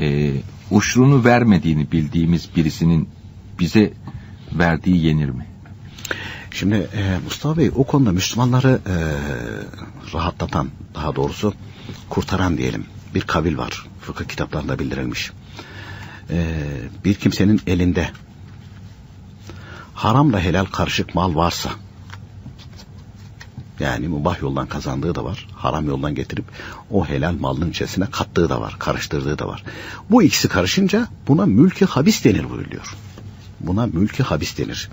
e, uçrunu vermediğini bildiğimiz birisinin bize verdiği yenir mi? Şimdi e, Mustafa Bey o konuda Müslümanları e, rahatlatan daha doğrusu kurtaran diyelim bir kavil var. Fıkıh kitaplarında bildirilmiş. E, bir kimsenin elinde haramla helal karışık mal varsa yani mubah yoldan kazandığı da var. Haram yoldan getirip o helal malın içerisine kattığı da var. Karıştırdığı da var. Bu ikisi karışınca buna mülki habis denir buyuruyor. Buna mülki habis denir.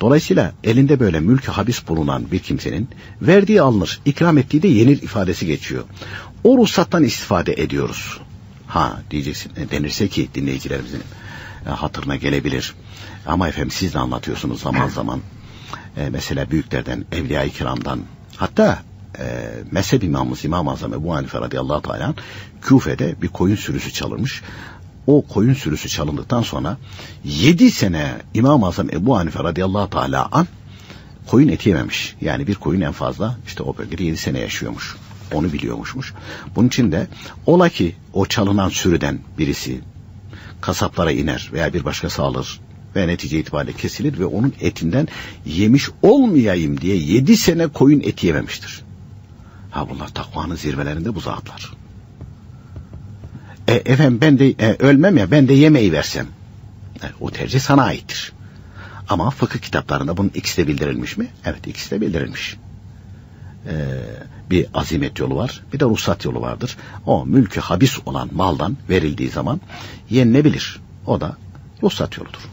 Dolayısıyla elinde böyle mülki habis bulunan bir kimsenin verdiği alınır, ikram ettiği de yenir ifadesi geçiyor. O ruhsattan istifade ediyoruz. Ha diyeceksin e, denirse ki dinleyicilerimizin e, hatırına gelebilir. Ama efendim siz de anlatıyorsunuz zaman zaman. E, mesela büyüklerden, evliya-i kiramdan hatta e, mezhep imamımız İmam-ı Azam Ebu Hanife radıyallahu teala Küfe'de bir koyun sürüsü çalınmış o koyun sürüsü çalındıktan sonra yedi sene İmam-ı Azam Ebu Hanife radıyallahu teala an koyun eti yememiş. Yani bir koyun en fazla işte o bölgede yedi sene yaşıyormuş. Onu biliyormuşmuş. Bunun için de ola ki o çalınan sürüden birisi kasaplara iner veya bir başkası alır ve netice itibariyle kesilir ve onun etinden yemiş olmayayım diye yedi sene koyun eti yememiştir. Ha bunlar takvanın zirvelerinde bu zatlar. E, efendim ben de e, ölmem ya ben de yemeği versem. E, o tercih sana aittir. Ama fıkıh kitaplarında bunun ikisi de bildirilmiş mi? Evet ikisi de bildirilmiş. E, bir azimet yolu var bir de ruhsat yolu vardır. O mülkü habis olan maldan verildiği zaman yenilebilir. O da ruhsat yoludur.